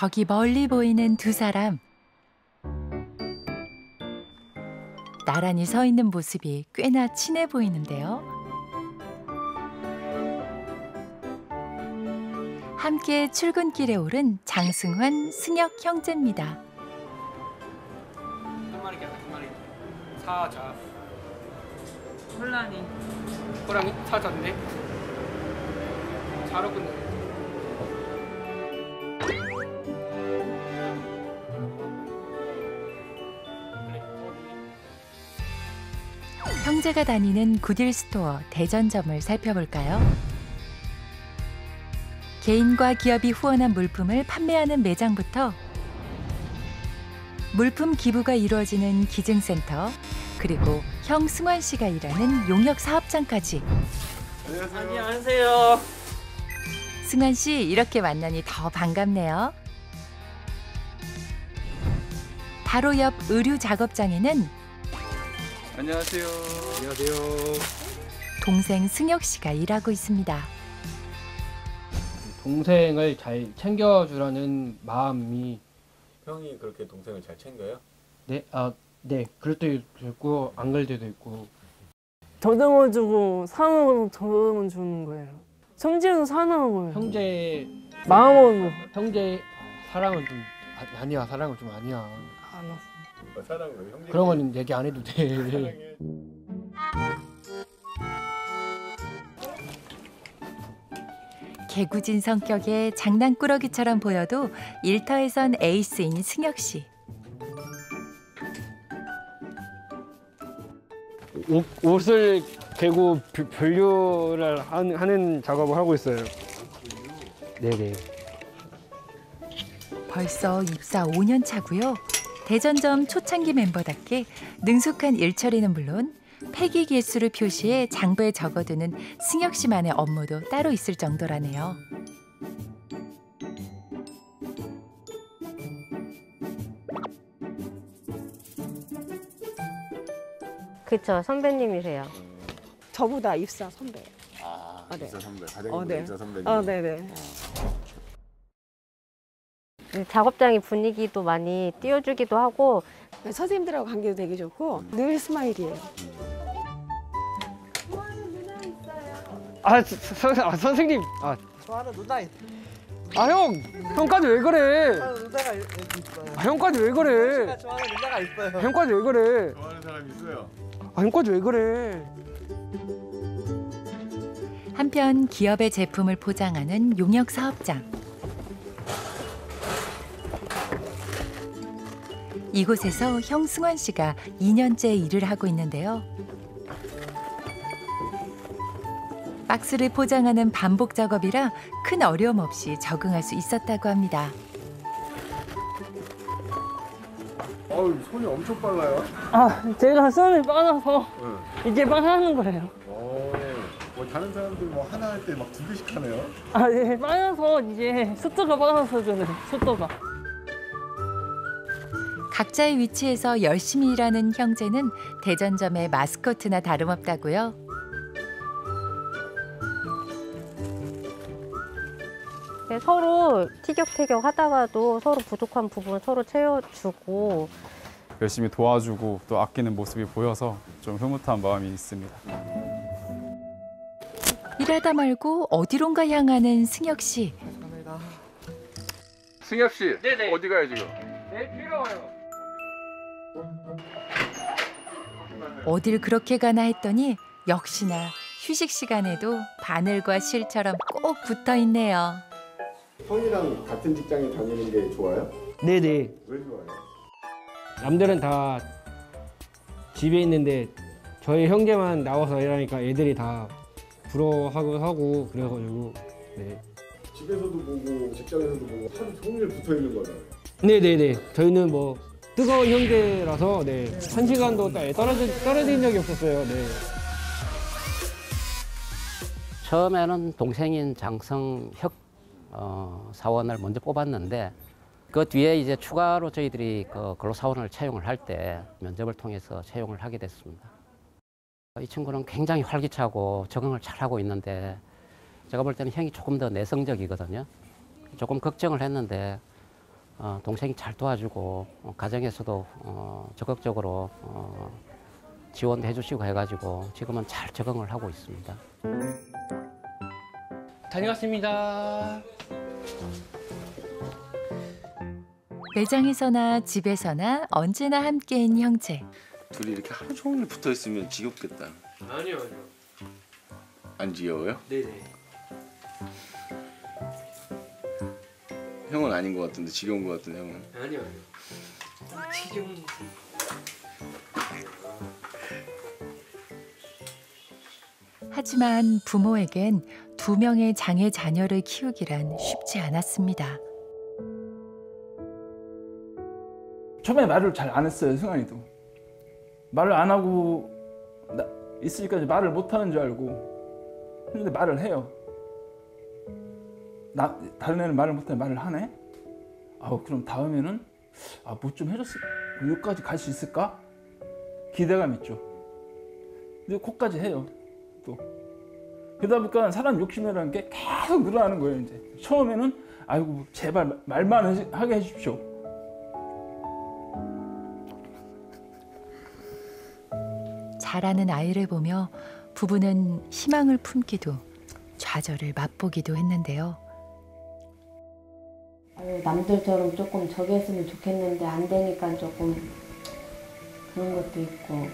저기 멀리 보이는 두 사람. 나란히 서 있는 모습이 꽤나 친해 보이는데요. 함께 출근길에 오른 장승환, 승혁 형제입니다. 한 마리 한 마리 사자 혼란이 호랑이 사자인데 자로 끝내 형제가 다니는 굿윌스토어 대전점을 살펴볼까요? 개인과 기업이 후원한 물품을 판매하는 매장부터 물품 기부가 이루어지는 기증센터 그리고 형 승환 씨가 일하는 용역 사업장까지 안녕하세요 승환 씨 이렇게 만나니 더 반갑네요. 바로 옆 의류 작업장에는 안녕하세요. 안녕하세요. 동생 승혁 씨가 일하고 있습니다. 동생을 잘 챙겨주라는 마음이 형이 그렇게 동생을 잘 챙겨요? 네, 아, 네 그럴 때도 있고 안 그럴 때도 있고 더듬어 주고 사랑으로 더듬어 주는 거예요. 성질은 사랑하고요. 형제 마음으로 형제 사랑은 좀 아, 아니야 사랑은 좀 아니야 안 왔어. 어, 사랑 형제. 그런 거는 얘기 안 해도 돼 사랑해. 개구진 성격에 장난꾸러기처럼 보여도 일터에선 에이스인 승혁 씨. 옷, 옷을 개고 비- 분류를 한- 하는 작업을 하고 있어요. 네네. 벌써 입사 5년 차고요. 대전점 초창기 멤버답게 능숙한 일처리는 물론 폐기 개수를 표시해 장부에 적어두는 승혁 씨만의 업무도 따로 있을 정도라네요. 그쵸 선배님이세요. 저보다 입사 선배. 아, 아, 네. 입사 선배. 과장님 어, 네. 입사 선배님. 아, 네네. 이 작업장의 분위기도 많이 띄워주기도 하고 선생님들하고 관계도 되게 좋고 늘 스마일이에요. 아, 서, 서, 아 선생님. 아, 좋아하는 누나 있- 아 형, 형까지 왜 그래? 좋아하는 누나가 있- 있어요. 아, 형까지 왜 그래? 좋아하는 누나가 있어요. 형까지 왜 그래? 좋아하는 사람 있어요. 아, 형까지 왜 그래? 한편 기업의 제품을 포장하는 용역 사업장. 이곳에서 형 승환 씨가 2년째 일을 하고 있는데요. 박스를 포장하는 반복 작업이라 큰 어려움 없이 적응할 수 있었다고 합니다. 어우, 손이 엄청 빨라요. 아 제가 손이 응. 이제 막 하는 거예요. 오, 뭐 다른 사람들 뭐 하나 할 때 막 두 개씩 하네요. 아 네, 빠져서 이제 속도가 빠져서 저는 속도가. 각자의 위치에서 열심히 일하는 형제는 대전점의 마스코트나 다름없다고요. 서로 티격태격 하다가도 서로 부족한 부분 서로 채워주고 열심히 도와주고 또 아끼는 모습이 보여서 좀 흐뭇한 마음이 있습니다. 일하다 말고 어디론가 향하는 승혁 씨. 감사합니다. 승엽 씨, 네네. 어디 가요 지금? 네 필요해요 어딜 그렇게 가나 했더니 역시나 휴식 시간에도 바늘과 실처럼 꼭 붙어 있네요. 형이랑 같은 직장에 다니는 게 좋아요? 네네. 왜 좋아요? 남들은 다 집에 있는데 저희 형제만 나와서 일하니까 애들이 다 부러워하고 하고 그래가지고 네. 집에서도 보고 직장에서도 보고 하루 종일 붙어 있는 거잖아요. 네네네. 저희는 뭐 뜨거운 형제라서 네. 한 시간도 떨어진 떨어진 적이 없었어요. 네. 처음에는 동생인 장성혁 어, 사원을 먼저 뽑았는데 그 뒤에 이제 추가로 저희들이 그 근로사원을 채용을 할 때 면접을 통해서 채용을 하게 됐습니다. 이 친구는 굉장히 활기차고 적응을 잘하고 있는데 제가 볼 때는 형이 조금 더 내성적이거든요. 조금 걱정을 했는데 어, 동생이 잘 도와주고 어, 가정에서도 어, 적극적으로 어, 지원해 주시고 해가지고 지금은 잘 적응을 하고 있습니다. 다녀왔습니다. 매장에서나 집에서나 언제나 함께인 형제. 둘이 이렇게 하루 종일 붙어 있으면 지겹겠다. 아니요 아니요. 안 지겨워요? 네네. 형은 아닌 것 같은데 지겨운 것 같은 형은. 아니요 아니요. 지금 하지만 부모에겐 두 명의 장애 자녀를 키우기란 쉽지 않았습니다. 처음에 말을 잘 안 했어요, 승환이도. 말을 안 하고 나, 있으니까 말을 못 하는 줄 알고. 근데 말을 해요. 나, 다른 애는 말을 못해 말을 하네? 아, 그럼 다음에는 아, 뭐 좀 해줬을, 여기까지 갈 수 있을까? 기대감 있죠. 근데 코까지 해요, 또. 그러다 보니까 사람 욕심이라는 게 계속 늘어나는 거예요, 이제. 처음에는 아이고, 제발 말만 해- 하게 해주십시오. 자라는 아이를 보며 부부는 희망을 품기도 좌절을 맛보기도 했는데요. 남들처럼 조금 저기 했으면 좋겠는데 안 되니까 조금 그런 것도 있고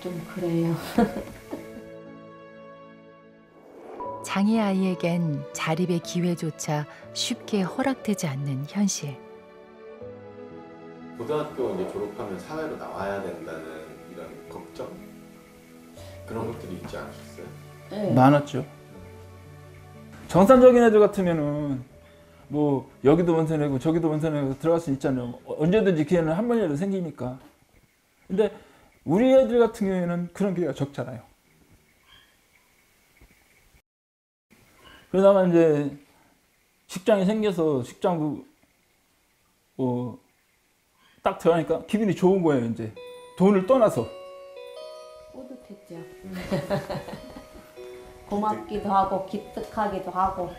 좀 그래요. 장애 아이에겐 자립의 기회조차 쉽게 허락되지 않는 현실. 고등학교 이제 졸업하면 사회로 나와야 된다는 이런 걱정 그런 것들이 있지 않으셨어요? 네. 많았죠. 정상적인 애들 같으면은 뭐 여기도 원서내고 저기도 원서내고 들어갈 수 있잖아요. 어, 언제든지 기회는 한 번이라도 생기니까. 근데 우리 애들 같은 경우에는 그런 기회가 적잖아요. 그러다가 이제 직장이 생겨서 직장부 어, 딱 들어가니까 기분이 좋은 거예요. 이제 돈을 떠나서. 뿌듯했죠. 고맙기도 하고 기특하기도 하고.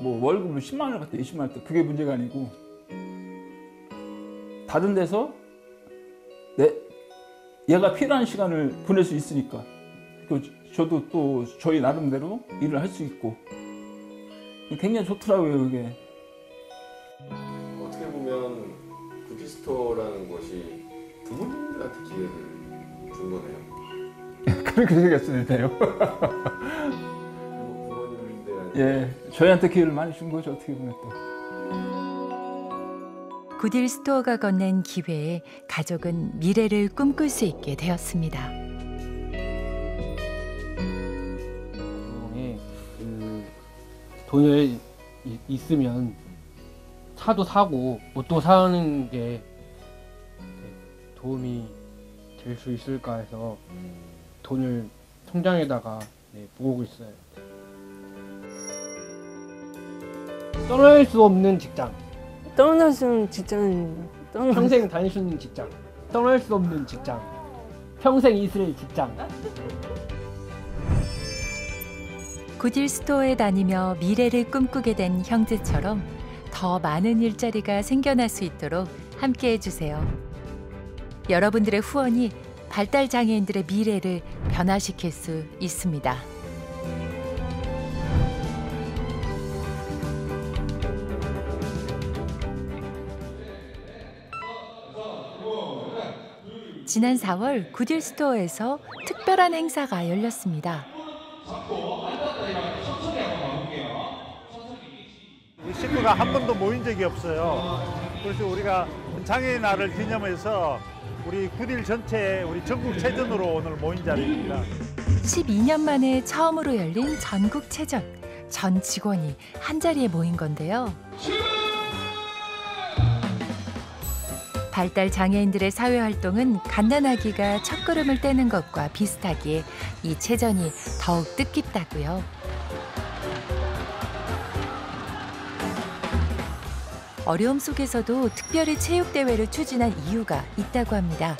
뭐 월급을 10만 원 갖다 20만 원 갖다 그게 문제가 아니고 다른 데서 내 얘가 필요한 시간을 보낼 수 있으니까. 그 저도 또 저희 나름대로 일을 할 수 있고. 굉장히 좋더라고요 그게. 어떻게 보면 구디스토어라는 것이 부모님들한테 기회를 준 거네요. 그렇게 생겼어야 돼요. 부모님들한테 예 저희한테 기회를 많이 준 거죠 어떻게 보면 또. 구딜 스토어가 건넨 기회에 가족은 미래를 꿈꿀 수 있게 되었습니다. 그 돈을 이- 있으면 차도 사고 옷도 사는 게 도움이 될 수 있을까 해서 돈을 통장에다가 네, 모으고 있어요. 떠날 수 없는 직장, 떠날 수 있는 직장입니다. 떠날 평생 다닐 수 있는 직장, 떠날 수 없는 직장, 평생 있을 직장. 구딜 스토어에 다니며 미래를 꿈꾸게 된 형제처럼 더 많은 일자리가 생겨날 수 있도록 함께 해 주세요. 여러분들의 후원이 발달 장애인들의 미래를 변화시킬 수 있습니다. 지난 4월 구딜 스토어에서 특별한 행사가 열렸습니다. 우리 식구가 한 번도 모인 적이 없어요. 그래서 우리가 장애인 날을 기념해서 우리 구딜 전체 우리 전국 체전으로 오늘 모인 자리입니다. 12년 만에 처음으로 열린 전국 체전. 전 직원이 한 자리에 모인 건데요. 발달 장애인들의 사회 활동은 갓난아기가 첫 걸음을 떼는 것과 비슷하기에 이 체전이 더욱 뜻깊다고요. 어려움 속에서도 특별히 체육 대회를 추진한 이유가 있다고 합니다.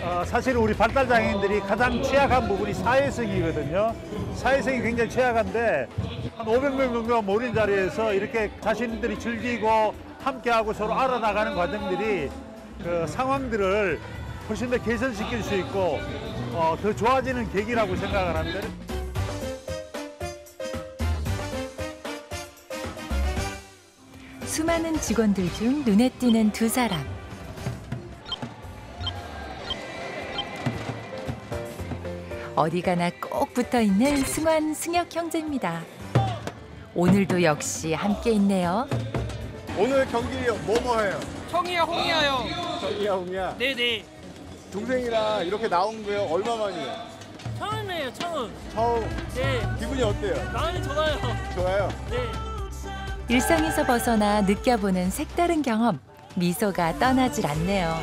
어, 사실 우리 발달 장애인들이 가장 취약한 부분이 사회성이거든요. 사회성이 굉장히 취약한데 한 500명 정도가 모인 자리에서 이렇게 자신들이 즐기고 함께하고 서로 알아나가는 과정들이 그 상황들을 훨씬 더 개선시킬 수 있고 어, 더 좋아지는 계기라고 생각을 합니다. 수많은 직원들 중 눈에 띄는 두 사람. 어디 가나 꼭 붙어 있는 승환, 승혁 형제입니다. 오늘도 역시 함께 있네요. 오늘 경기 뭐뭐 해요? 청이야 홍이야요. 경기야 홍이야. 네네. 동생이랑 이렇게 나온 거요 얼마 만이에요? 처음이에요 처음. 처음. 네. 기분이 어때요? 마음이 좋아요. 좋아요. 네. 일상에서 벗어나 느껴보는 색다른 경험. 미소가 떠나질 않네요.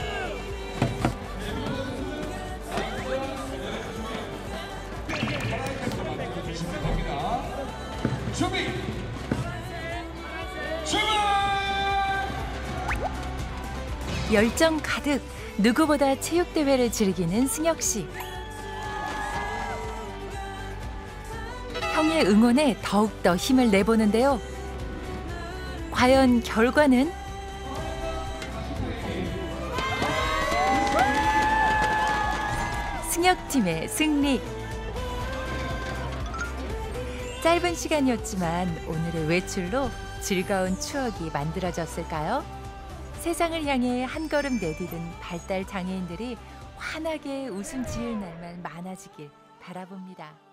준비 열정 가득 누구보다 체육대회를 즐기는 승혁 씨. 형의 응원에 더욱더 힘을 내보는데요. 과연 결과는? 승혁팀의 승리. 짧은 시간이었지만 오늘의 외출로 즐거운 추억이 만들어졌을까요? 세상을 향해 한 걸음 내디딘 발달 장애인들이 환하게 웃음 지을 날만 많아지길 바라봅니다.